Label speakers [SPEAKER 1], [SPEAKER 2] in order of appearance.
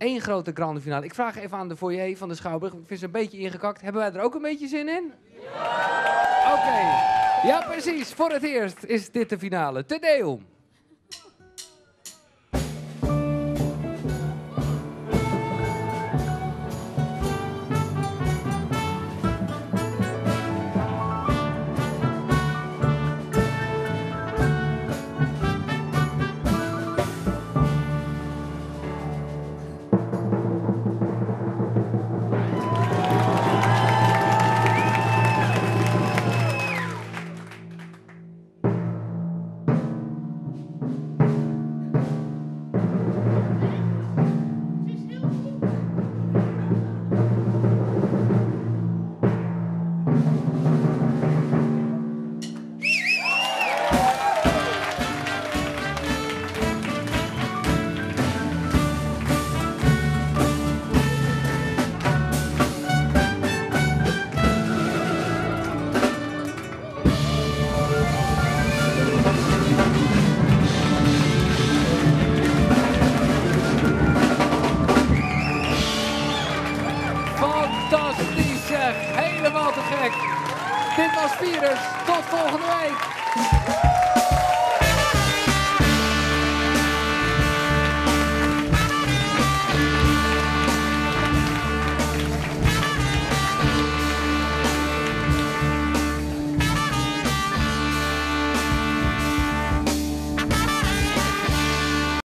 [SPEAKER 1] één grote grande finale. Ik vraag even aan de foyer van de Schouwburg. Ik vind ze een beetje ingekakt. Hebben wij er ook een beetje zin in? Oké. Ja, precies. Voor het eerst is dit de finale. Te Deum. Fantastisch. Helemaal te gek. Dit was Virus. Tot volgende week.